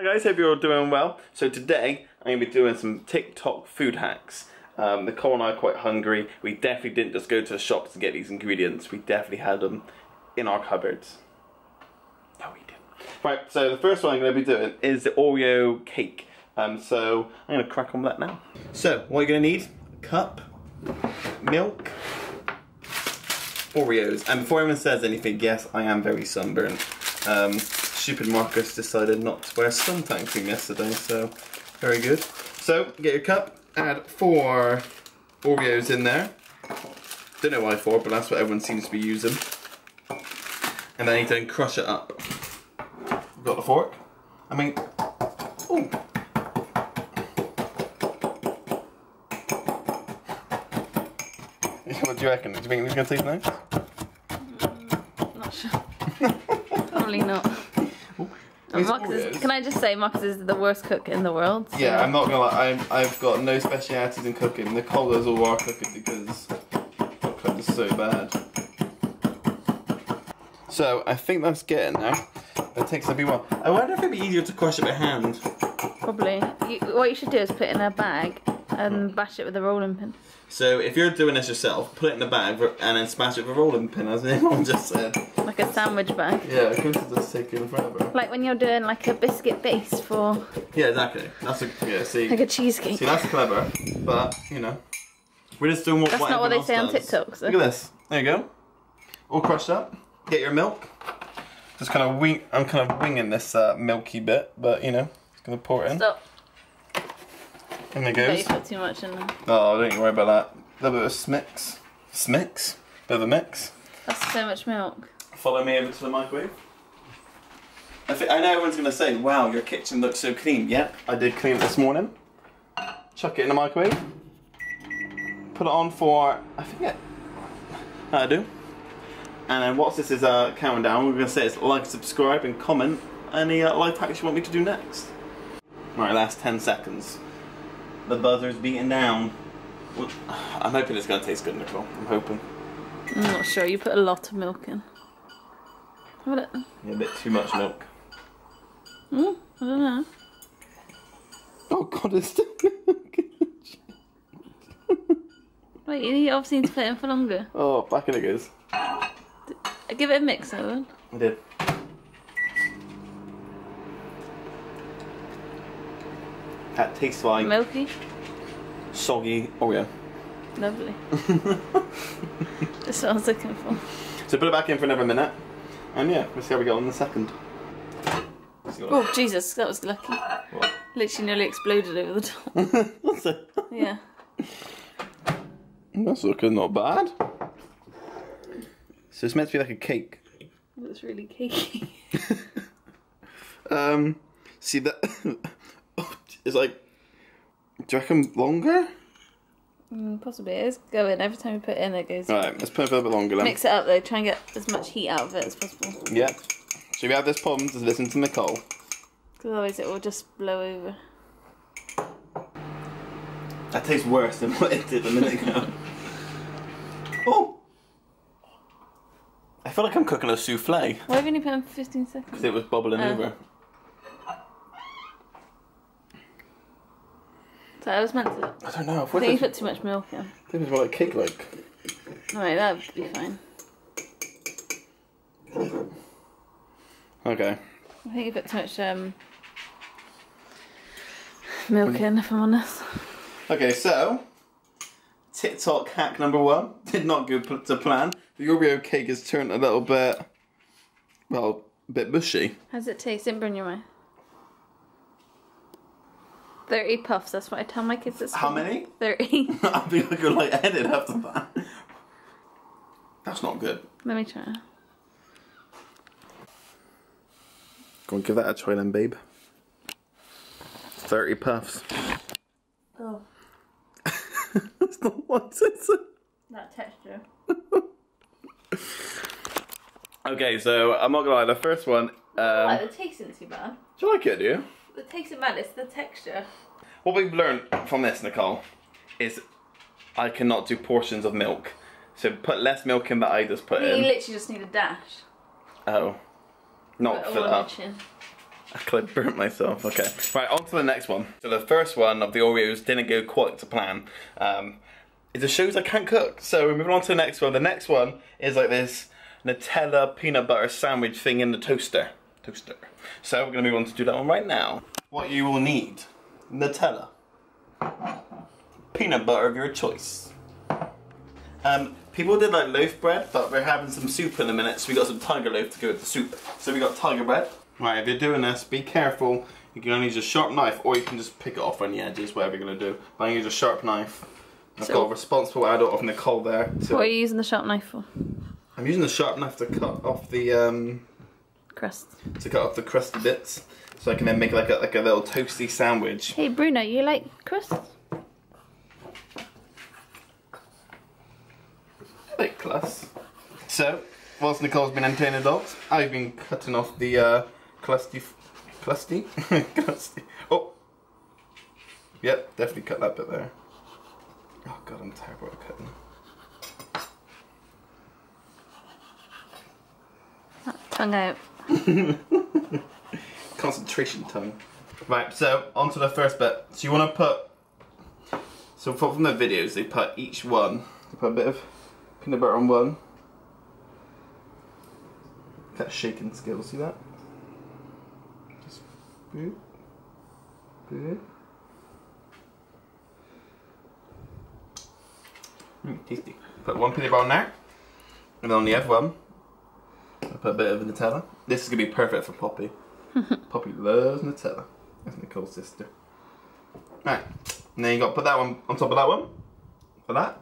Hi guys, hope you're all doing well. So today, I'm going to be doing some TikTok food hacks. Um, Nicole and I are quite hungry. We definitely didn't just go to the shops to get these ingredients. We definitely had them in our cupboards. No, we didn't. Right, so the first one I'm going to be doing is the Oreo cake. Um, so I'm going to crack on with that now. So, what you're going to need, a cup, milk, Oreos. And before anyone says anything, yes, I am very sunburnt. Um, stupid Marcus decided not to wear suntan cream yesterday, so very good. So, get your cup, add four Oreos in there. Don't know why four, but that's what everyone seems to be using. And then you then crush it up. Got the fork? I mean, ooh. What do you reckon? Do you think it's gonna taste nice? Probably not. Marcus is, can I just say Marcus is the worst cook in the world? so- Yeah, I'm not gonna lie, I'm, I've got no specialities in cooking. Nicole does all our cooking because cook is so bad. So, I think that's getting there. It takes a bit while. I wonder if it'd be easier to crush it by hand. Probably. You, what you should do is put it in a bag and bash it with a rolling pin. So, if you're doing this yourself, put it in the bag and then smash it with a rolling pin, as anyone just said. Like a sandwich bag. Yeah, it could just take you forever. Like when you're doing like a biscuit base for Yeah, exactly. That's a, yeah, see. like a cheesecake. See, that's clever, but, you know. We're just doing what That's what not what they everyone say on else. TikTok, so. Look at this. There you go. All crushed up. Get your milk. Just kind of wing. I'm kind of winging this uh, milky bit, but you know, just gonna pour it in. Stop. In it But goes. you put too much in there. Oh, don't you worry about that. A little bit of smix. Smix? Bit of a mix. That's so much milk. Follow me over to the microwave. I, thi- I know everyone's gonna say, "Wow, your kitchen looks so clean." Yep, I did clean it this morning. Chuck it in the microwave. Put it on for I forget how to do. And then once this is uh, counting down, we're gonna say it's like, subscribe, and comment any uh, life hacks you want me to do next. Right, last ten seconds. The buzzer's beating down. I'm hoping it's gonna taste good, Nicole. I'm hoping. I'm not sure. You put a lot of milk in. Have a look. Yeah, a bit too much milk. Mm, I don't know. Oh god, it's still Wait, you obviously need to put it in for longer. Oh, back in it goes. I Give it a mix, Owen. I did. That tastes like Milky. soggy Oreo. Lovely. That's what I was looking for. So put it back in for another minute. And yeah, we'll see how we go in the second. Oh, Jesus, that was lucky. what? Literally nearly exploded over the top. What's it? Yeah. That's looking not bad. So it's meant to be like a cake. It was really cakey. Um, see that? It's like, do you reckon longer? Mm, possibly it is going. Every time you put it in, it goes. Alright, let's put it for a little bit longer then. Mix it up though. Try and get as much heat out of it as possible. Yeah. So if you have this problem, just listen to Nicole. Because otherwise it will just blow over. That tastes worse than what it did a minute ago. oh! I feel like I'm cooking a souffle Why have you only put in for 15 seconds? because it was bubbling Oh. over. So I was meant to. I don't know. I I thought think you put too much milk in. was more like cake like. Alright, that would be fine. Okay. I think you put too much um, milk in, if I'm honest. Okay, so TikTok hack number one did not go pl- to plan. The Oreo cake has turned a little bit, well, a bit mushy. How's it taste? Didn't burn your mouth. 30 puffs, that's what I tell my kids at school. How many? 30. I feel like you're like headed after that. That's not good. Let me try. Go and give that a try then, babe. 30 puffs. Oh, That's not what it is. that texture. Okay, so I'm not gonna lie, the first one, um, like, the taste isn't too bad. do you like it, do you? The taste isn't bad, it's the texture. What we've learned from this, Nicole, is I cannot do portions of milk. So put less milk in that I just put You in. literally just need a dash. Oh. Not fill up. I could burnt myself. Okay. Right, on to the next one. So the first one of the Oreos didn't go quite to plan. Um, it just shows I can't cook. So we're moving on to the next one. The next one is like this Nutella peanut butter sandwich thing in the toaster. Toaster. So we're gonna move on to do that one right now. What you will need. Nutella. Peanut butter of your choice. Um, people did like loaf bread, but we're having some soup in a minute, so we got some tiger loaf to go with the soup. So we got tiger bread. Right, if you're doing this, be careful. You can only use a sharp knife, or you can just pick it off on the edges, whatever you're gonna do. But I use a sharp knife. I've So- got a responsible adult of Nicole there. So What are you using the sharp knife for? I'm using the sharp knife to cut off the um, Crust. to cut off the crusty bits, so I can then make like a like a little toasty sandwich. Hey Bruno, you like crust? Bit class. So, whilst Nicole's been entertaining dogs, I've been cutting off the uh, crusty, crusty, crusty. Oh, yep, definitely cut that bit there. Oh god, I'm terrible at cutting. Tongue out. Concentration tongue. Right, so on to the first bit. So you want to put. So from the videos, they put each one. They put a bit of peanut butter on one. That shaking skill. See that? Just boop, boop. Mm, tasty. Put one peanut butter on there, and then on the other one, I put a bit of Nutella. This is gonna be perfect for Poppy. Poppy loves Nutella. That's Nicole's sister. Right, and then you got to put that one on top of that one. For that,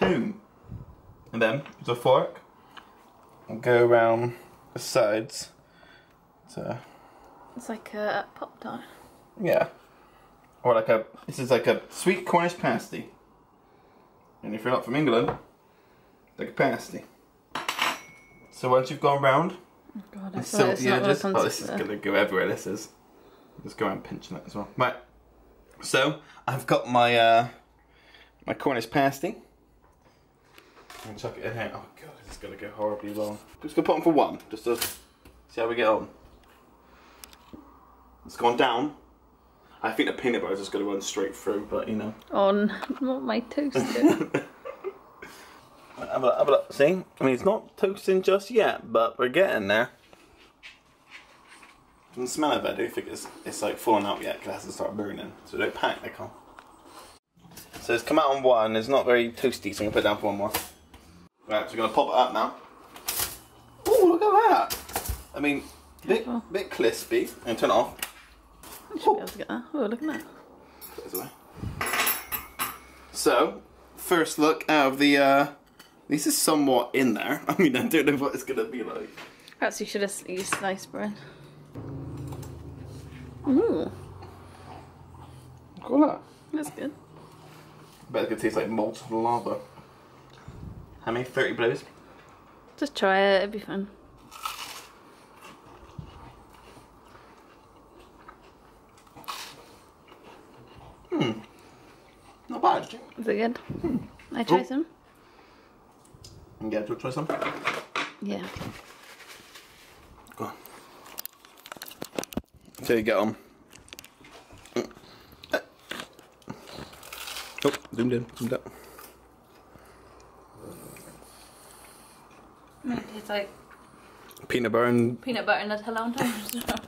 boom. And then with a fork, and go around the sides. So It's like a pop tart. yeah, or like a this is like a sweet Cornish pasty. And if you're not from England, like a pasty. So once you've gone round, Oh God, I it's not edges. Oh, this is gonna go everywhere. This is. Just go around pinching it as well. Right. So I've got my uh, my Cornish pasty. I'm gonna chuck it in here. Oh god, this is gonna go horribly wrong. Just gonna put on for one, just to see how we get on. It's gone down. I think the peanut butter is just gonna run straight through, but you know. On not my toaster. Have a look, have a look. See? I mean, it's not toasting just yet, but we're getting there. From the smell of it, I do think it's, it's like falling out yet because it has to start burning. So don't panic, Nicole. So it's come out on one, it's not very toasty, so I'm going to put it down for one more. Right, so we're going to pop it up now. Oh, look at that! I mean, bit, bit crispy. And turn it off. I should be able to get that. Oh, look at that. Put this away. So, first look out of the, uh, this is somewhat in there. I mean, I don't know what it's going to be like. Perhaps you should have used sliced bread. Ooh, Look at that. that's good. Bet it's gonna taste like molten lava. How many? 30 blows? Just try it, it'd be fun. Hmm. Not bad, actually. Is it good? Hmm. I try Oh. some? Yeah, do you want to try some? Yeah. Go on. So you get on. Um. Oh, zoomed in, zoomed out. It's like Peanut butter and peanut butter and Nutella on toast.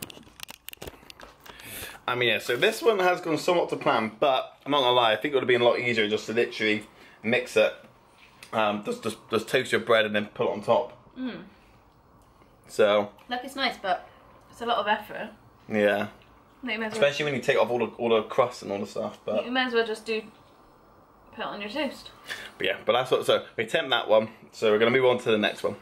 I mean, yeah, so this one has gone somewhat to plan, but I'm not gonna lie, I think it would have been a lot easier just to literally mix it. Um, just, just, just toast your bread and then put it on top. Mm. So, Look, it's nice, but it's a lot of effort. yeah. You may, well, Especially when you take off all the, all the crust and all the stuff, but... you may as well just do put it on your toast. But yeah, but that's what, so we attempt that one, so we're going to move on to the next one.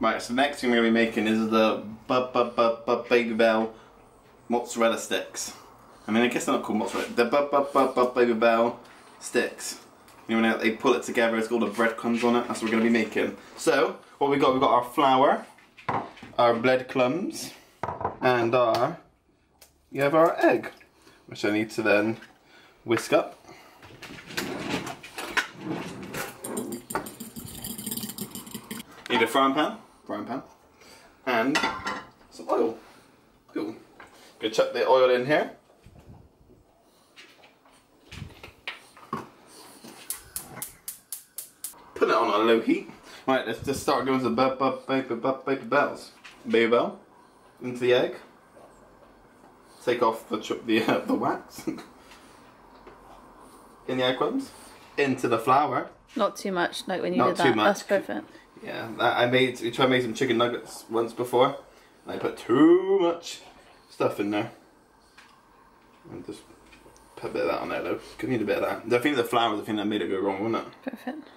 Right, so the next thing we're going to be making is the bu- bu- bu- bu- Babybel mozzarella sticks. I mean, I guess they're not called mozzarella, the bu- bu- bu- bu- Babybel sticks. You know, they pull it together, it's got all the breadcrumbs on it, that's what we're going to be making. So, what we got, we've got our flour, our breadcrumbs, and our, you have our egg, which I need to then whisk up. Need a frying pan, frying pan, and some oil. Oil. Gonna chuck the oil in here. On a low heat. Right, let's just start doing some baby, baby, Babybels. Baby bell into the egg. Take off the the uh, the wax. in the egg crumbs. Into the flour. Not too much, like when you Not did too that. much. That's perfect. Yeah, that- I made. We tried to make some chicken nuggets once before. And I put too much stuff in there. And just put a bit of that on there though. Could need a bit of that. I think the flour was the thing that made it go wrong, wasn't it? Perfect.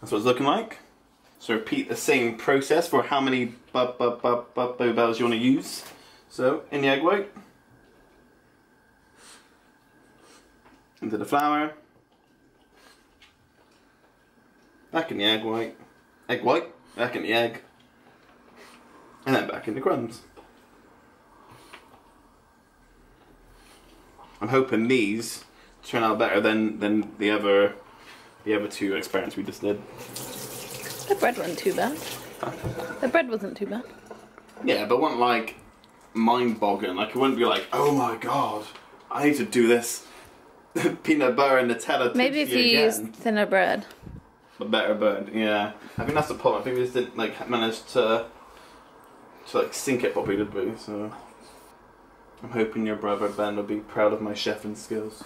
That's what it's looking like. So repeat the same process for how many bu- bu- bu- bu- bells you want to use. So in the egg white, into the flour, back in the egg white, egg white, back in the egg, and then back in the crumbs. I'm hoping these turn out better than than the other the other two experiments we just did. The bread wasn't too bad. The bread wasn't too bad. Yeah, but wasn't like mind boggling. Like it wouldn't be like, oh my god, I need to do this peanut butter and Nutella. Maybe if you used thinner bread. a better bird. Yeah, I think that's the problem. I think we just didn't like manage to to like sink it properly, did we? So I'm hoping your brother Ben will be proud of my chefing skills.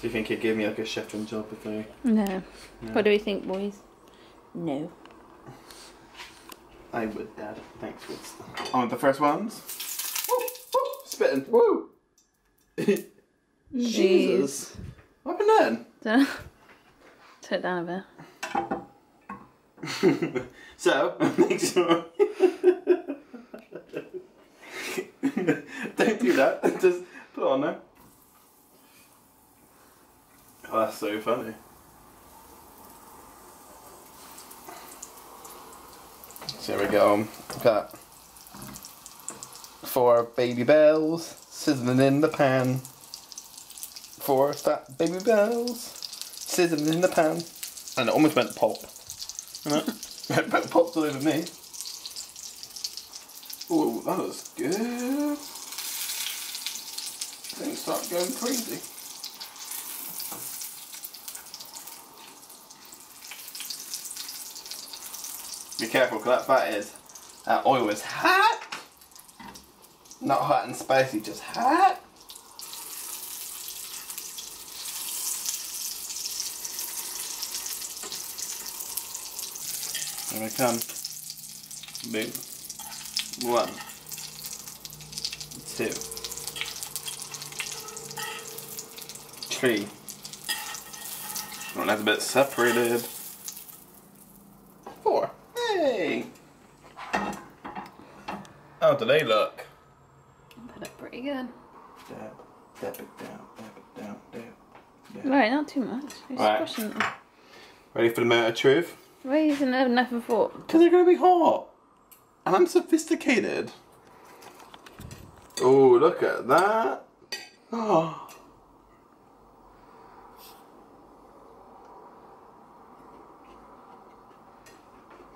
Do you think he'd give me like a chefing job if I? No. Yeah. What do we think, boys? No. I would, Dad. Thanks, Winston. On the first ones. Woo, woo, spitting. Woo. Jesus. What happened Turn turn it down a bit. so, make sure. Don't do that. Just put it on there. Oh, that's so funny. So here we go. We've got four Babybels sizzling in the pan. Four fat Babybels sizzling in the pan. And it almost went pop. It went popped all over me. Oh, that was good. Things start going crazy. Be careful, because that fat is. That oil is hot. Not hot and spicy, just hot. Here we come. Big One. Two. Three. Oh, that's a bit separated. Four. Hey! How do they look? Put it pretty good. Dab, dab it down, dab it down, dab. dab. Right, not too much. You're Right. squishing them. Ready for the moment of truth? Why are you using a knife and fork? Because they're going to be hot. And I'm sophisticated. Oh, look at that. Oh.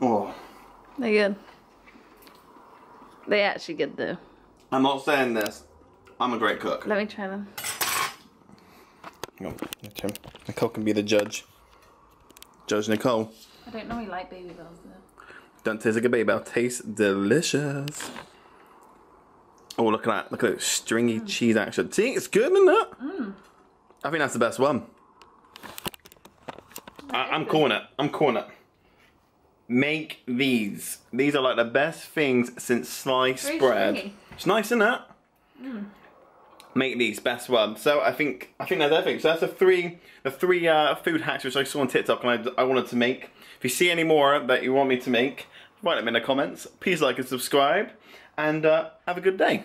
Oh. They're good. They actually good though. I'm not saying this. I'm a great cook. Let me try them. Oh, Hang turn. Nicole can be the judge. Judge Nicole. I don't know you like Babybels though. Don't taste like a Babybel. Tastes delicious. Oh, look at that. Look at that stringy mm. cheese action. See, it's good, isn't it? Mm. I think that's the best one. I, I'm calling it. I'm calling it. Make these. These are like the best things since sliced Very bread. stringy. It's nice, isn't it? Make these best one. So I think I think that's everything. So that's the three the three uh, food hacks which I saw on TikTok and I, I wanted to make. If you see any more that you want me to make, write them in the comments. Please like and subscribe, and uh, have a good day.